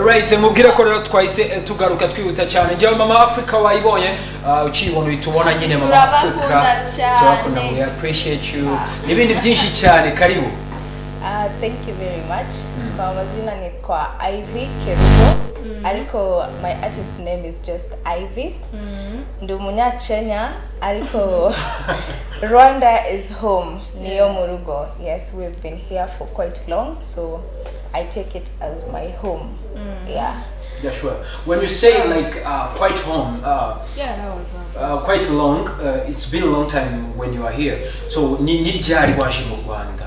right mubwire ko rero twahise eh, tugaruka twihuta cyane njyewe mama afurika wayibonye uh, ukiyibona uhita ubona nyine mama afurika turakunda we appreciate you n'ibindi byinshi cyane karibu Uh, thank you very much. Kwa mazina ni kwa Ivy Kerubo. Ariko my artist name is just Ivy. Ndi umunyakenya ariko Rwanda is home. Niyo murugo. Yes, we've been here for quite long, so I take it as my home. Yeah. yeah sure when you say like uh, quite home uh, Yeah, that was um, uh, quite long uh, it's been a long time when you are here so ni ni ryari waje mu rwanda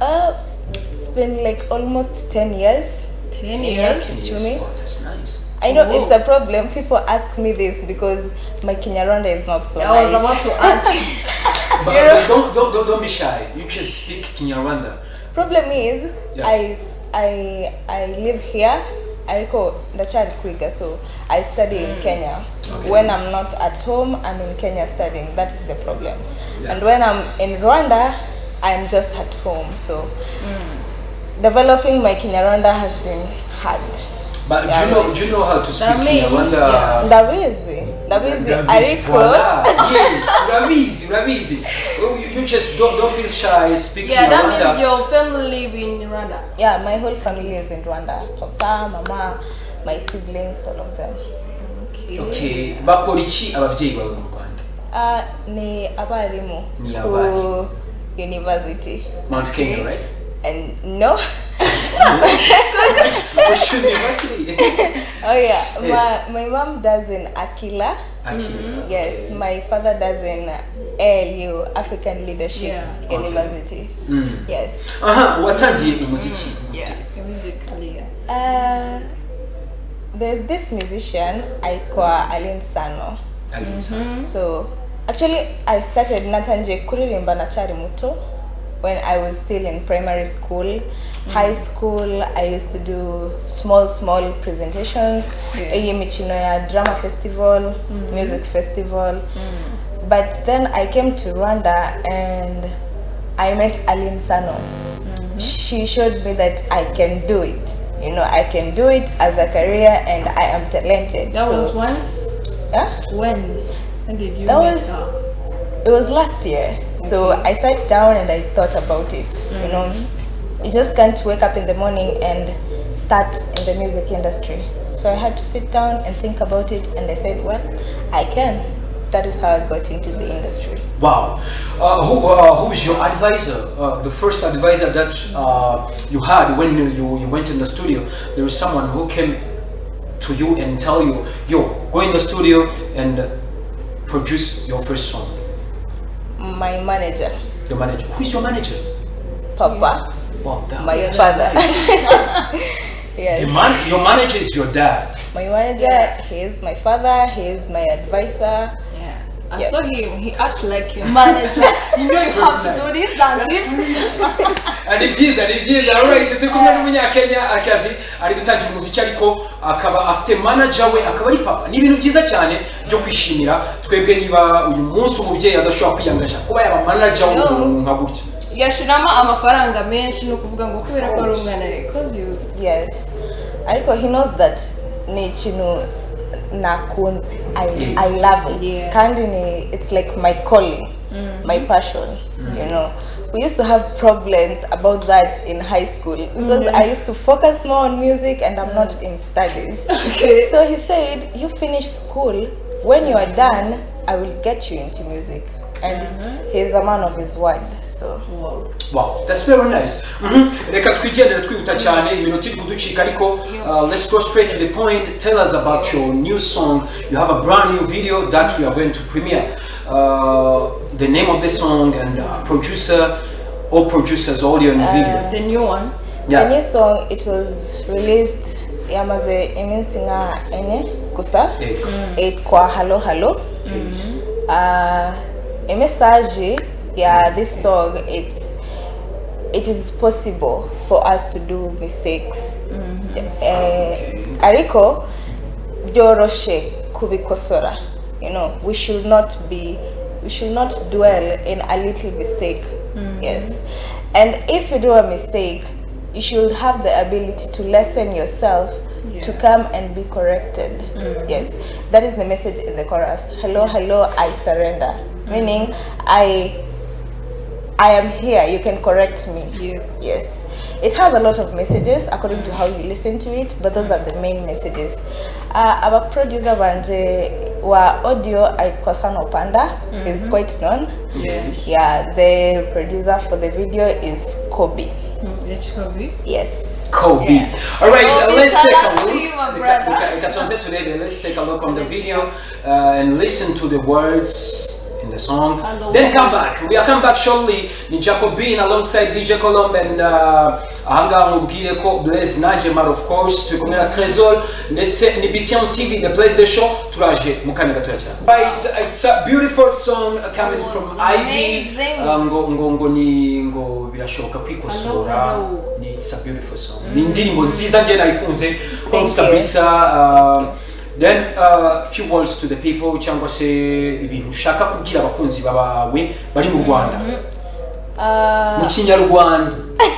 Uh, it's been like almost 10 years. 10 in years. Kichumi. oh that's nice I know Whoa. it's a problem. People ask me this because my Kinyarwanda is not so I nice. was about to ask. but, You know- but don't, don't don't don't be shy you can speak kinyarwanda problem is Yeah. I, I I live here. I recall the child kwiga so I study in mm. Kenya. When I'm not at home I'm in Kenya studying. That is the problem. Yeah. and when I'm in Rwanda I'm just at home. So mm. developing my Kinyarwanda has been hard. But do you know do you know how to speak That means, kinyarwanda yeah. ndabizi ndabizi Ndabizi, ariko. yes urabizi urabizi you, you just don't, don't feel shy speaking yeah, that Rwanda. means your family live in Rwanda. yeah my whole family is in Rwanda. Papa mama my siblings all of them. Okay. okay bakora iki ababyeyi bawe mu rwanda? Uh, ni abarimu Ni ku abarimu. university. Mount kenya right? And no oh yeah. Yeah. my, my mom does in akila. Akira. yes my father does in ALU African Leadership Yeah. University. Mm. yes. Aha watangiye umuziki Yeah, your music uh, there's this musician aitwa Alin Sano. Alinsa. So actually I started natanje kuririmba na chari muto when I was still in primary school. High mm. school I used to do small small presentations. Yeah. Yeah. michino ya drama festival, mm. music festival. Mm. But then I came to Rwanda and I met Aline Sano. Mm-hmm. She showed me that I can do it. You know, I can do it as a career and I am talented. That So- was when? Yeah? When? When did you That meet was- her? It was last year. So I sat down and I thought about it. You know, you just can't wake up in the morning and start in the music industry. So I had to sit down and think about it and I said, well, I can. That is how I got into the industry. Wow. Uh, who, uh, who is your advisor? Uh, the first advisor that uh, you had when you, you, you went in the studio, there was someone who came to you and tell you, yo, go in the studio and produce your first song. My manager, Your manager. Who is your manager? Papa, Wow, that my father. nice. yes. The man, your manager is your dad. My manager, he is my father, he is my advisor. Yeah. I Yeah. saw him, he acted like a manager. you know you have to do this and this. Ari byiza ni byiza alright turi kumwe n'umunyakenya akazi ari gutangira umuziki ariko akaba afite manager we akaba ari papa ni ibintu byiza cyane byo kwishimira twebwe niba uyu munsi umubyeyi adashobora kwiyangaja kuba yaba manager w'umuntu nka gutya yashiramo amafaranga menshi ni ukuvuga ngo kubera ko ari umwana yes ariko he knows that ni ikintu nakunze I, Yeah. I love it Yeah. kandi ni it's like my calling my passion you know we used to have problems about that in high school because mm -hmm. I used to focus more on music and I'm mm. not in studies Okay. so he said you finish school when you are done I will get you into music. And he's a man of his word so. Wow. wow. That's very nice. Mhm. reka twigendere twihuta cyane. Iminota iri kuducika ariko uh, let's go straight to the point. Tell us about your new song. You have a brand new video that we are going to premiere. Uh, the name of the song and uh, producer or producers audio and video. The new one. Yeah. The new song it was released yamaze iminsi nka enye gusa. Yego. itwa halo halo. Uh, imesaji yeah this song it's it is possible for us to do mistakes. Eh, ariko byoroshe kubikosora. You know we should not be we should not dwell in a little mistake. Yes. And if you do a mistake you should have the ability to lessen yourself to come and be corrected. Mm. Yes, that is the message in the chorus. Hello, hello, I surrender. Mm. Meaning, I, I am here. You can correct me. Yeah. Yes. It has a lot of messages according to how you listen to it, but those are the main messages. Uh, our producer wanje wa audio I Aikosano Panda is mm-hmm. quite known. Yeah. Yeah, the producer for the video is Kobe. Yes. Kobe. Yeah. All right, Kobe, uh, let's take a look. you, my Nika- brother. Nika- Nika tuanze today, let's take a look on the video uh, and listen to the words in the song. The Then come back. We are come back shortly. Ni Jacobin alongside DJ Colombe and uh, ahangaha mubwire ko Blaise Najemar of course turi kumwe na Trezor ndetse ni BTN TV the place the show turaje mu kanya gatoya cyane. Right, it's a beautiful song coming from Ivy. Uh, ngo ngo ngo ni ngo birashoboka kwikosora Hello, hello. ni it's a beautiful song ni indirimbo nziza njye nayikunze rwose you. kabisa uh, then uh, few words to the people cyangwa se ibintu ushaka kubwira abakunzi bawe bari mu rwanda. Uh, mu kinyarwanda.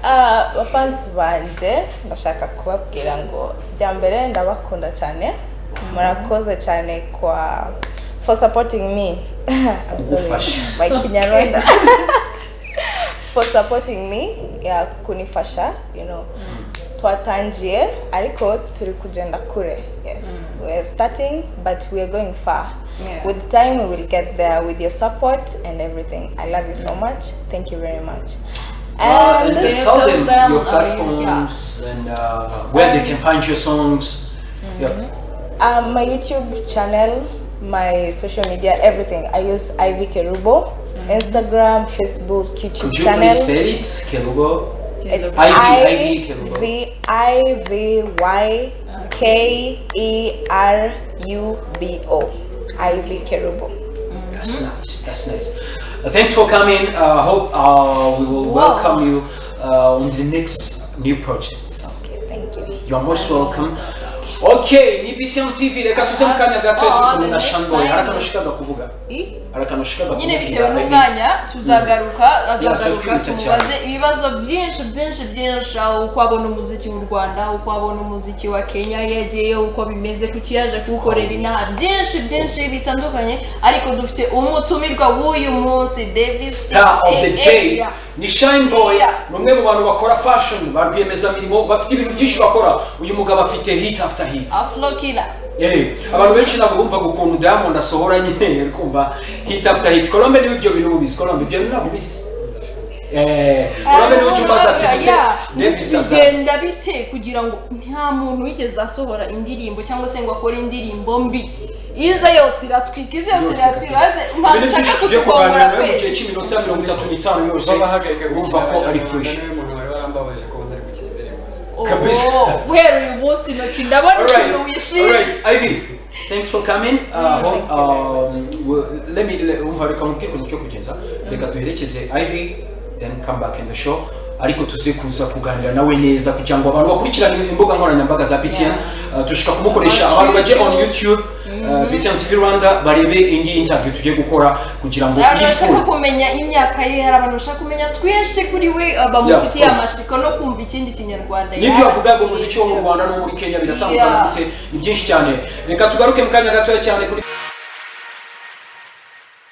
Uh, bafansi banje ndashaka kubabwira ngo bya mbere ndabakunda cyane murakoze cyane kwa for supporting me. My kinyarwanda. For supporting me kunifasha you know. Twatangiye ariko turi kugenda kure. Yes we're starting but we're going far. Yeah. with time we will get there with your support and everything. I love you so much. Thank you very much. Uh, and and tell tell them them, your platforms and uh, where they can find your songs. Yeah. um, my youtube channel my social media everything. I use ivy kerubo. Instagram facebook youtube could you channel. please spell it kelubo It's Ivy, Ivy Kerubo. I V I V Y K E R U B O. Ivy Kerubo. That's nice. That's nice. Uh, thanks for coming. Uh, hope uh, we will Wow. welcome you uh, on the next new project. Okay, thank you. You are most welcome. Okay, ni BTM TV reka tuze mu kanya gato the na time Hari akantu ushikaga kuvuga? Hari akantu ushikaga nyine bitewe n'umwanya tuzagaruka azagaruka tumubaze ibibazo byinshi byinshi byinshi aho uko abona umuziki mu rwanda uko abona umuziki wa kenya yegeye uko bimeze kuki yaje kuwukorera inaha byinshi byinshi bitandukanye ariko dufite umutumirwa w'uyu munsi davis Star of the day. Ni Shine Boy. Yeah. ni umwe mu bantu bakora fashion ba rwiyemezamirimo bafite ibintu byinshi bakora. Uyu mugabo afite hit after hit aflokila Eh, abantu benshi ntabwo bumvaga ukuntu Diamond asohora nyine kumva hit after hit Colombe ni we ibyo bintu ubizi Colombe ibyo bintu ntabwo ubizi eh Colombe ni we ujya umaze ati ese Davis azaza? bigenda bite kugira ngo nta muntu wigeze asohora indirimbo cyangwa se ngo akore indirimbo mbi. Izo yose iratwika ije yose iratwika maze nawe mu gihe cy'iminota mirongo itatu n'itanu yose urumva ko ari kabisa. Oh, guhera uyu munsi intoki ndabona wishimye. Thanks for coming. Uh, hope, um, well, let me umva reka mubwire ukuntu cyo kugeza. Reka duherekeze Ivy, then come back in the show. ariko tuze kuza kuganira nawe neza kugira ngo abantu bakurikirane imbuga nkoranyambaga za BTN uh, dushaka kumukoresha. Abantu baje on YouTube BTN TV Rwanda barebe indi interview tugiye gukora kugira ngo abantu bashaka kumenya imyaka ye hari abantu bashaka kumenya twinshi kuri we uh, bamufitiye amatsiko no kumva ikindi kinyarwanda ni byo bavuga ngo yasize. umuziki wo mu Rwanda no muri Kenya biratandukana gute? Ni byinshi cyane. Reka tugaruke mu kanya gatoya cyane kuri